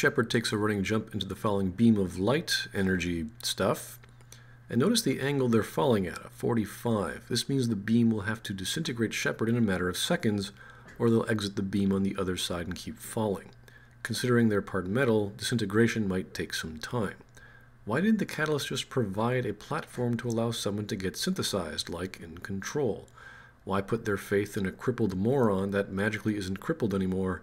Shepard takes a running jump into the falling beam of light energy stuff. And notice the angle they're falling at, a 45. This means the beam will have to disintegrate Shepard in a matter of seconds, or they'll exit the beam on the other side and keep falling. Considering they're part metal, disintegration might take some time. Why didn't the catalyst just provide a platform to allow someone to get synthesized, like in Control? Why put their faith in a crippled moron that magically isn't crippled anymore,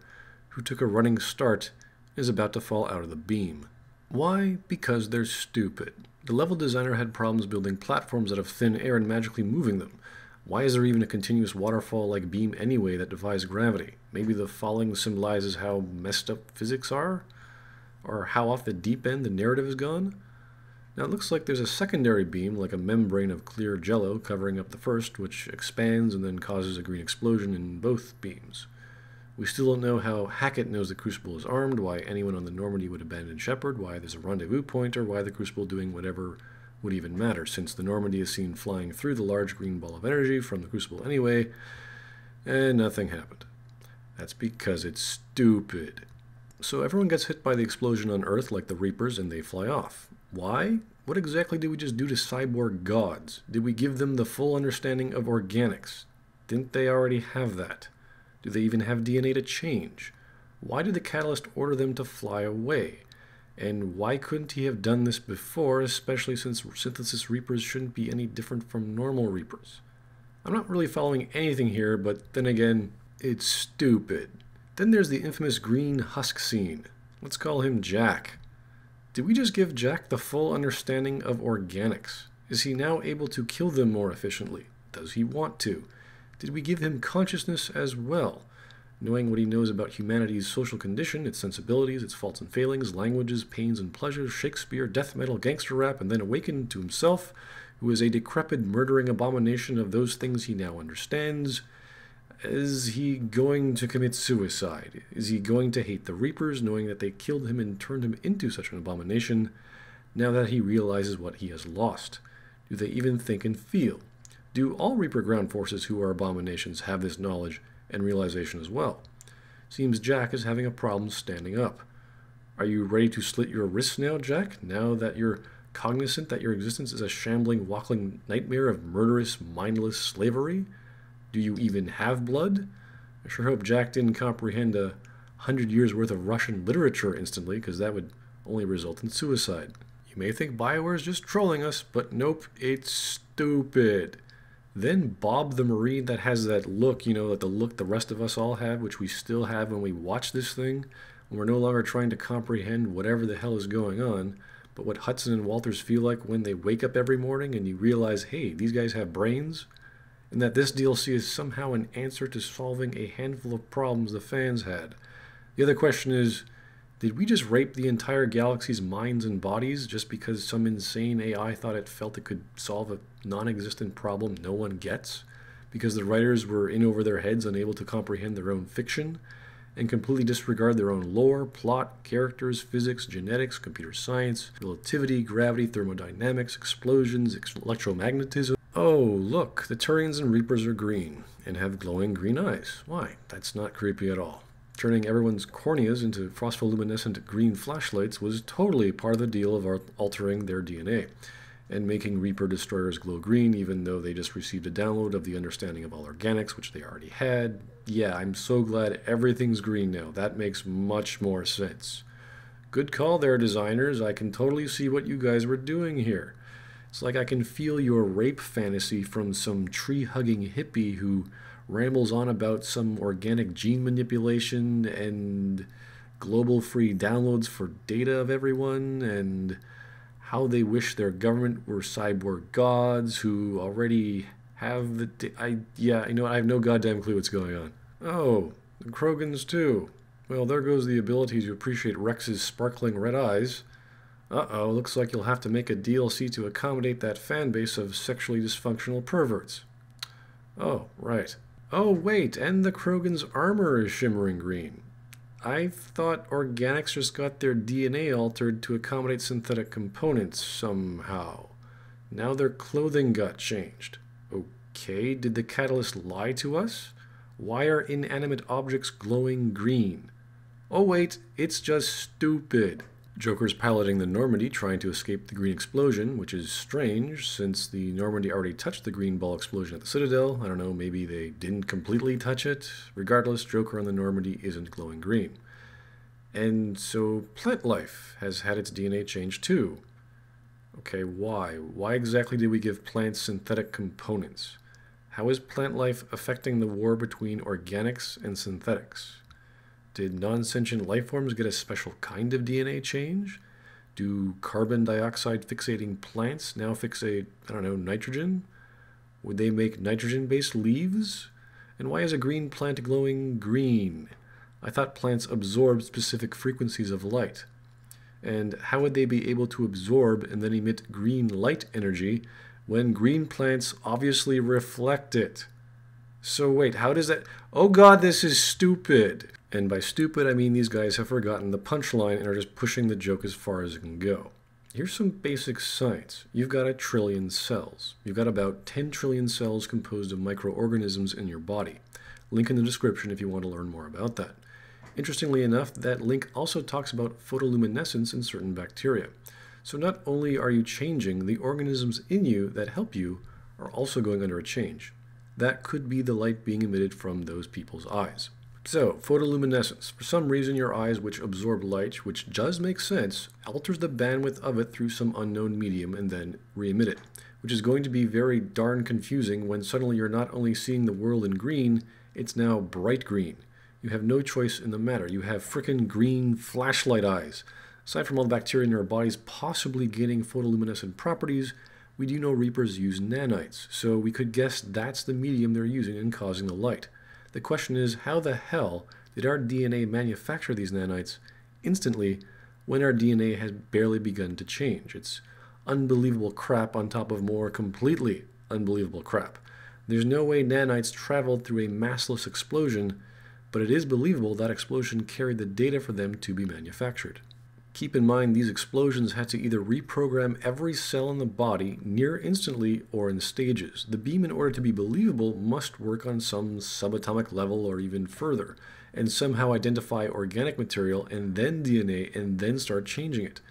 who took a running start is about to fall out of the beam? Why? Because they're stupid. The level designer had problems building platforms out of thin air and magically moving them. Why is there even a continuous waterfall like beam anyway that defies gravity? Maybe the falling symbolizes how messed up physics are? Or how off the deep end the narrative has gone? Now it looks like there's a secondary beam, like a membrane of clear jello, covering up the first, which expands and then causes a green explosion in both beams. We still don't know how Hackett knows the Crucible is armed, why anyone on the Normandy would abandon Shepard, why there's a rendezvous point, or why the Crucible doing whatever would even matter, since the Normandy is seen flying through the large green ball of energy from the Crucible anyway, and nothing happened. That's because it's stupid. So everyone gets hit by the explosion on Earth like the Reapers and they fly off. Why? What exactly did we just do to cyborg gods? Did we give them the full understanding of organics? Didn't they already have that? Do they even have DNA to change? Why did the Catalyst order them to fly away? And why couldn't he have done this before, especially since synthesis reapers shouldn't be any different from normal reapers? I'm not really following anything here, but then again, it's stupid. Then there's the infamous green husk scene. Let's call him Jack. Did we just give Jack the full understanding of organics? Is he now able to kill them more efficiently? Does he want to? Did we give him consciousness as well? Knowing what he knows about humanity's social condition, its sensibilities, its faults and failings, languages, pains and pleasures, Shakespeare, death metal, gangster rap, and then awakened to himself, who is a decrepit, murdering abomination of those things he now understands, is he going to commit suicide? Is he going to hate the Reapers, knowing that they killed him and turned him into such an abomination, now that he realizes what he has lost? Do they even think and feel? Do all Reaper ground forces who are abominations have this knowledge and realization as well? Seems Jack is having a problem standing up. Are you ready to slit your wrists now, Jack, now that you're cognizant that your existence is a shambling, wackling nightmare of murderous, mindless slavery? Do you even have blood? I sure hope Jack didn't comprehend a hundred years worth of Russian literature instantly, because that would only result in suicide. You may think Bioware's just trolling us, but nope, it's stupid. Then Bob the Marine that has that look, you know, that the look the rest of us all have, which we still have when we watch this thing, when we're no longer trying to comprehend whatever the hell is going on, but what Hudson and Walters feel like when they wake up every morning and you realize, hey, these guys have brains and that this DLC is somehow an answer to solving a handful of problems the fans had. The other question is did we just rape the entire galaxy's minds and bodies just because some insane AI thought it felt it could solve a non existent problem no one gets? Because the writers were in over their heads, unable to comprehend their own fiction, and completely disregard their own lore, plot, characters, physics, genetics, computer science, relativity, gravity, thermodynamics, explosions, electromagnetism, Oh, look, the Turians and Reapers are green and have glowing green eyes. Why? That's not creepy at all. Turning everyone's corneas into phospholuminescent green flashlights was totally part of the deal of altering their DNA and making Reaper destroyers glow green, even though they just received a download of the understanding of all organics, which they already had. Yeah, I'm so glad everything's green now. That makes much more sense. Good call there, designers. I can totally see what you guys were doing here. It's like I can feel your rape fantasy from some tree hugging hippie who rambles on about some organic gene manipulation and global free downloads for data of everyone and how they wish their government were cyborg gods who already have the I yeah, I know I have no goddamn clue what's going on. Oh, the Krogans too. Well, there goes the ability to appreciate Wrex's sparkling red eyes. Uh-oh, looks like you'll have to make a DLC to accommodate that fan base of sexually dysfunctional perverts. Oh, right. Oh, wait, and the Krogan's armor is shimmering green. I thought organics just got their DNA altered to accommodate synthetic components somehow. Now their clothing got changed. Okay, did the catalyst lie to us? Why are inanimate objects glowing green? Oh wait, it's just stupid. Joker's piloting the Normandy trying to escape the green explosion, which is strange since the Normandy already touched the green ball explosion at the Citadel. I don't know, maybe they didn't completely touch it. Regardless, Joker on the Normandy isn't glowing green. And so plant life has had its DNA changed too. Okay, why? Why exactly did we give plants synthetic components? How is plant life affecting the war between organics and synthetics? Did non sentient life forms get a special kind of DNA change? Do carbon dioxide fixating plants now fixate, I don't know, nitrogen? Would they make nitrogen based leaves? And why is a green plant glowing green? I thought plants absorb specific frequencies of light. And how would they be able to absorb and then emit green light energy when green plants obviously reflect it? So wait, how does that... Oh god, this is stupid! And by stupid, I mean these guys have forgotten the punchline and are just pushing the joke as far as it can go. Here's some basic science. You've got a trillion cells. You've got about 10 trillion cells composed of microorganisms in your body. Link in the description if you want to learn more about that. Interestingly enough, that link also talks about photoluminescence in certain bacteria. So not only are you changing, the organisms in you that help you are also going under a change. That could be the light being emitted from those people's eyes. So, photoluminescence. For some reason, your eyes, which absorb light, which does make sense, alters the bandwidth of it through some unknown medium and then re-emit it, which is going to be very darn confusing when suddenly you're not only seeing the world in green, it's now bright green. You have no choice in the matter. You have frickin' green flashlight eyes. Aside from all the bacteria in your bodies possibly gaining photoluminescent properties, we do know Reapers use nanites, so we could guess that's the medium they're using in causing the light. The question is, how the hell did our DNA manufacture these nanites instantly when our DNA has barely begun to change? It's unbelievable crap on top of more completely unbelievable crap. There's no way nanites traveled through a massless explosion, but it is believable that explosion carried the data for them to be manufactured. Keep in mind these explosions had to either reprogram every cell in the body near instantly or in stages. The beam, in order to be believable, must work on some subatomic level or even further, and somehow identify organic material and then DNA and then start changing it,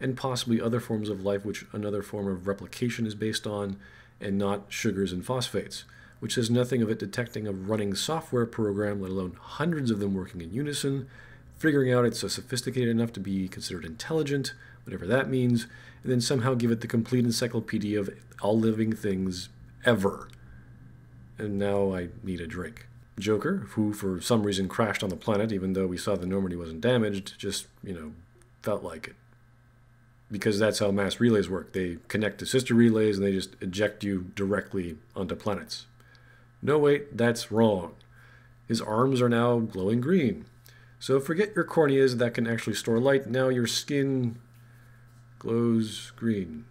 and possibly other forms of life which another form of replication is based on, and not sugars and phosphates, which says nothing of it detecting a running software program, let alone hundreds of them working in unison figuring out it's so sophisticated enough to be considered intelligent, whatever that means, and then somehow give it the complete encyclopedia of all living things ever. And now I need a drink. Joker, who for some reason crashed on the planet, even though we saw the Normandy wasn't damaged, just, you know, felt like it. Because that's how mass relays work. They connect to sister relays and they just eject you directly onto planets. No, wait, that's wrong. His arms are now glowing green. So forget your corneas that can actually store light. Now your skin glows green.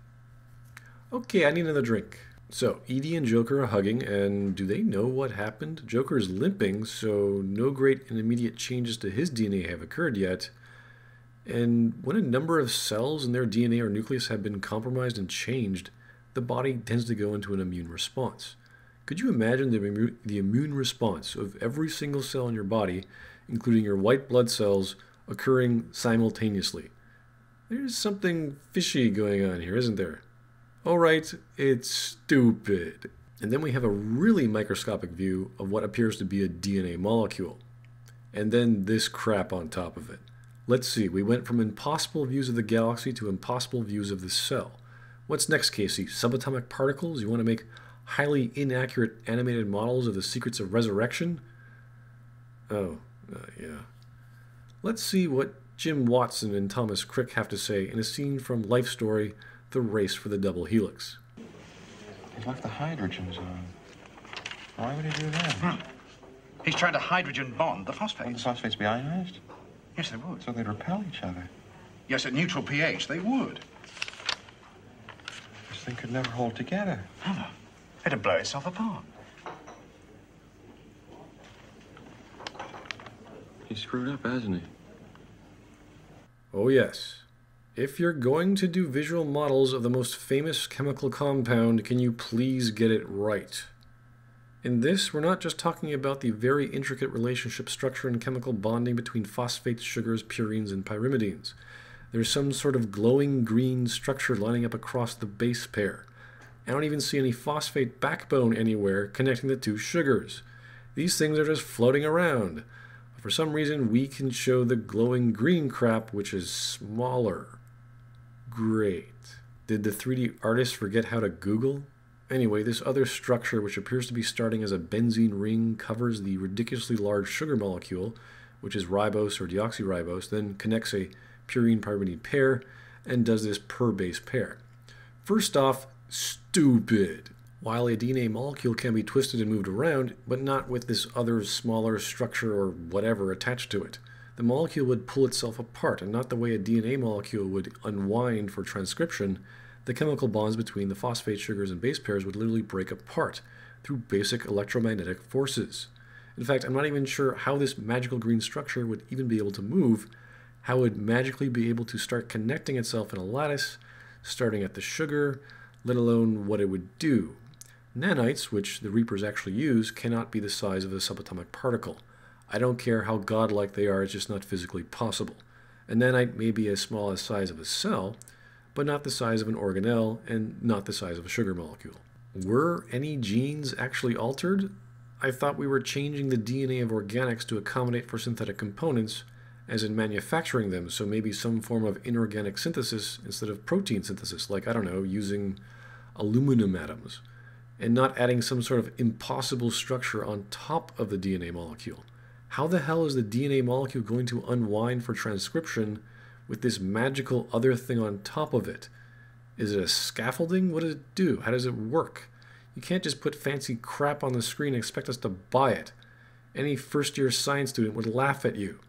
Okay, I need another drink. So, EDI and Joker are hugging, and do they know what happened? Joker is limping, so no great and immediate changes to his DNA have occurred yet. And when a number of cells in their DNA or nucleus have been compromised and changed, the body tends to go into an immune response. Could you imagine the, the immune response of every single cell in your body including your white blood cells, occurring simultaneously. There's something fishy going on here, isn't there? All right, it's stupid. And then we have a really microscopic view of what appears to be a DNA molecule. And then this crap on top of it. Let's see, we went from impossible views of the galaxy to impossible views of the cell. What's next, Casey? Subatomic particles? You want to make highly inaccurate animated models of the secrets of resurrection? Oh, uh, yeah. Let's see what Jim Watson and Thomas Crick have to say in a scene from Life Story The Race for the Double Helix. He's left the hydrogens on. Why would he do that? Hmm. He's trying to hydrogen bond the phosphates. Would the phosphates be ionized? Yes, they would. So they'd repel each other. Yes, at neutral pH, they would. This thing could never hold together. Never. It'd blow itself apart. Screwed up, hasn't he? Oh, yes. If you're going to do visual models of the most famous chemical compound, can you please get it right? In this, we're not just talking about the very intricate relationship structure and chemical bonding between phosphates, sugars, purines, and pyrimidines. There's some sort of glowing green structure lining up across the base pair. I don't even see any phosphate backbone anywhere connecting the two sugars. These things are just floating around. For some reason, we can show the glowing green crap, which is smaller. Great. Did the 3D artist forget how to Google? Anyway, this other structure, which appears to be starting as a benzene ring, covers the ridiculously large sugar molecule, which is ribose or deoxyribose, then connects a purine pyrimidine pair and does this per base pair. First off, stupid. While a DNA molecule can be twisted and moved around, but not with this other smaller structure or whatever attached to it. The molecule would pull itself apart, and not the way a DNA molecule would unwind for transcription, the chemical bonds between the phosphate sugars and base pairs would literally break apart through basic electromagnetic forces. In fact, I'm not even sure how this magical green structure would even be able to move, how it would magically be able to start connecting itself in a lattice, starting at the sugar, let alone what it would do. Nanites, which the Reapers actually use, cannot be the size of a subatomic particle. I don't care how godlike they are, it's just not physically possible. A nanite may be as small as the size of a cell, but not the size of an organelle and not the size of a sugar molecule. Were any genes actually altered? I thought we were changing the DNA of organics to accommodate for synthetic components, as in manufacturing them, so maybe some form of inorganic synthesis instead of protein synthesis, like, I don't know, using aluminum atoms, and not adding some sort of impossible structure on top of the DNA molecule. How the hell is the DNA molecule going to unwind for transcription with this magical other thing on top of it? Is it a scaffolding? What does it do? How does it work? You can't just put fancy crap on the screen and expect us to buy it. Any first year science student would laugh at you.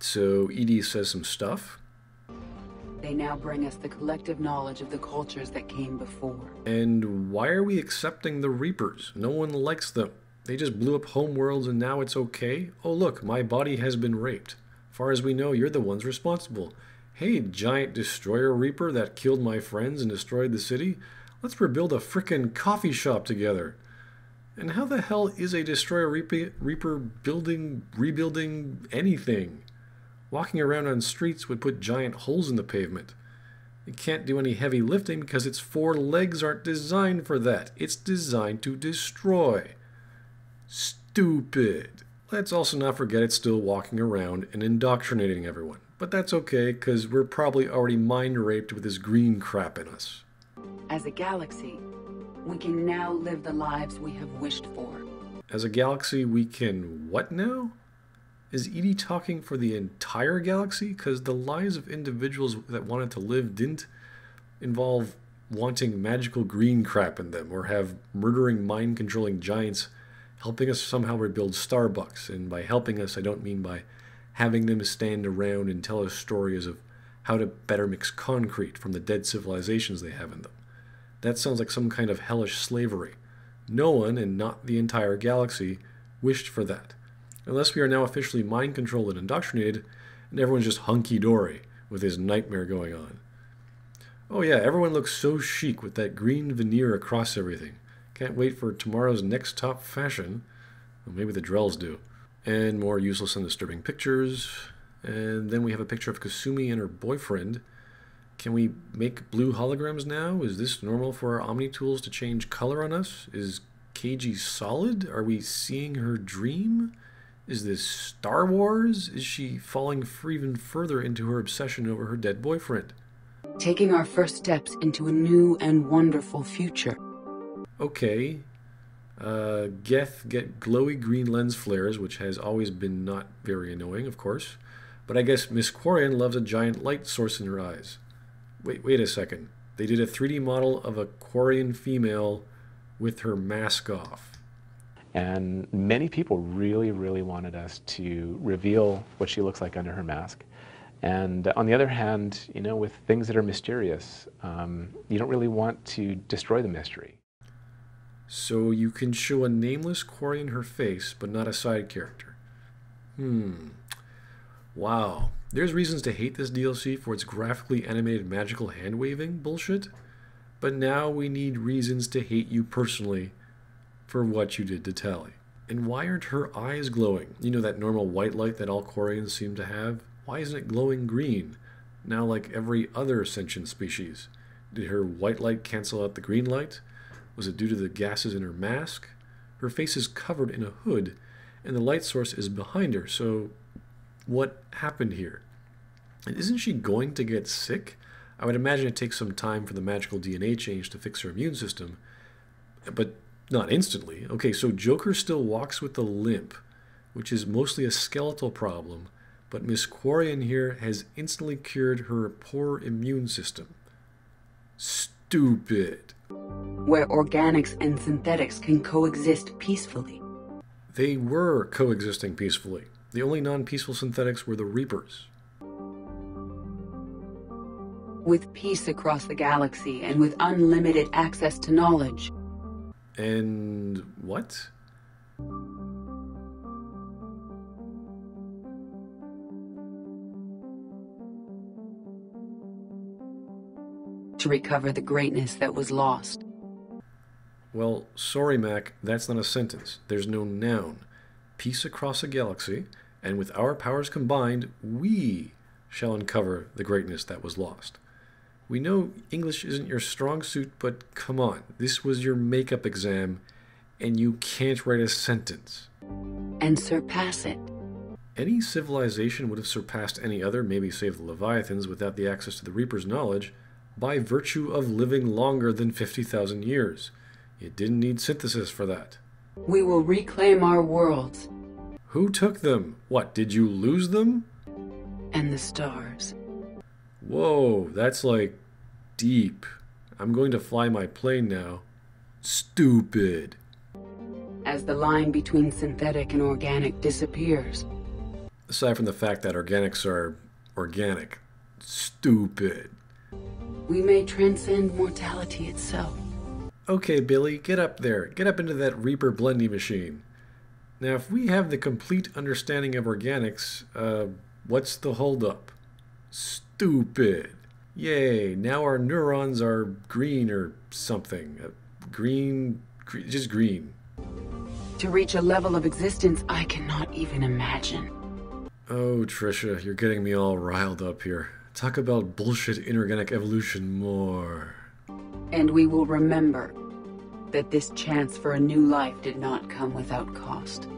So EDI says some stuff. They now bring us the collective knowledge of the cultures that came before. And why are we accepting the Reapers? No one likes them. They just blew up homeworlds and now it's okay? Oh look, my body has been raped. Far as we know, you're the ones responsible. Hey, giant destroyer reaper that killed my friends and destroyed the city, let's rebuild a frickin' coffee shop together. And how the hell is a destroyer reaper building, rebuilding anything? Walking around on streets would put giant holes in the pavement. It can't do any heavy lifting because its four legs aren't designed for that. It's designed to destroy. Stupid. Let's also not forget it's still walking around and indoctrinating everyone. But that's okay, because we're probably already mind raped with this green crap in us. As a galaxy, we can now live the lives we have wished for. As a galaxy, we can what now? Is EDI talking for the entire galaxy? Because the lives of individuals that wanted to live didn't involve wanting magical green crap in them or have murdering, mind controlling giants helping us somehow rebuild Starbucks. And by helping us, I don't mean by having them stand around and tell us stories of how to better mix concrete from the dead civilizations they have in them. That sounds like some kind of hellish slavery. No one, and not the entire galaxy, wished for that. Unless we are now officially mind controlled and indoctrinated, and everyone's just hunky dory with his nightmare going on. Oh, yeah, everyone looks so chic with that green veneer across everything. Can't wait for tomorrow's next top fashion. Well, maybe the Drells do and more useless and disturbing pictures. And then we have a picture of Kasumi and her boyfriend. Can we make blue holograms now? Is this normal for our Omni tools to change color on us? Is Keiji solid? Are we seeing her dream? Is this Star Wars? Is she falling even further into her obsession over her dead boyfriend? Taking our first steps into a new and wonderful future. Okay, uh, Geth get glowy green lens flares, which has always been not very annoying, of course. But I guess Miss Quarian loves a giant light source in her eyes. Wait, wait a second. They did a 3D model of a Quarian female with her mask off. And many people really, really wanted us to reveal what she looks like under her mask. And on the other hand, you know, with things that are mysterious, um, you don't really want to destroy the mystery. So you can show a nameless Quarian her face, but not a side character. Hmm. Wow. There's reasons to hate this DLC for its graphically animated magical hand waving bullshit, but now we need reasons to hate you personally for what you did to Tali. And why aren't her eyes glowing? You know that normal white light that all Quarians seem to have? Why isn't it glowing green? Now like every other sentient species. Did her white light cancel out the green light? Was it due to the gases in her mask? Her face is covered in a hood, and the light source is behind her, so what happened here? And isn't she going to get sick? I would imagine it takes some time for the magical DNA change to fix her immune system, but not instantly. Okay, so Joker still walks with a limp, which is mostly a skeletal problem, but Miss Quarian here has instantly cured her poor immune system. Stupid. Where organics and synthetics can coexist peacefully. They were coexisting peacefully. The only non peaceful synthetics were the Reapers. With peace across the galaxy and with unlimited access to knowledge. And what? To recover the greatness that was lost. Well, sorry, Mac, that's not a sentence. There's no noun. Peace across a galaxy, and with our powers combined, we shall uncover the greatness that was lost. We know English isn't your strong suit, but come on, this was your makeup exam, and you can't write a sentence. And surpass it. Any civilization would have surpassed any other, maybe save the Leviathans, without the access to the Reaper's knowledge, by virtue of living longer than 50,000 years. It didn't need synthesis for that. We will reclaim our worlds. Who took them? What, did you lose them? And the stars. Whoa, that's like deep. I'm going to fly my plane now. Stupid. As the line between synthetic and organic disappears. Aside from the fact that organics are organic. Stupid. We may transcend mortality itself. Okay, Billy, get up there. Get up into that Reaper blending machine. Now, if we have the complete understanding of organics, uh, what's the holdup? Stupid. Yay, now our neurons are green or something. Uh, green, green, just green. To reach a level of existence I cannot even imagine. Oh, Tricia, you're getting me all riled up here. Talk about bullshit inorganic evolution more. And we will remember that this chance for a new life did not come without cost.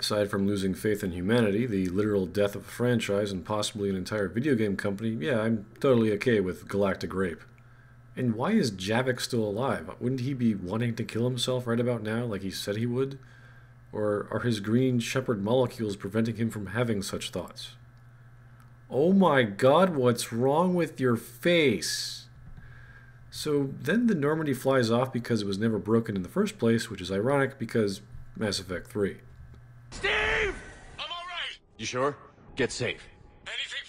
Aside from losing faith in humanity, the literal death of a franchise, and possibly an entire video game company, yeah, I'm totally okay with Galactic Rape. And why is Javik still alive? Wouldn't he be wanting to kill himself right about now, like he said he would? Or are his green Shepard molecules preventing him from having such thoughts? Oh my god, what's wrong with your face? So then the Normandy flies off because it was never broken in the first place, which is ironic because Mass Effect 3. You sure? Get safe. Anything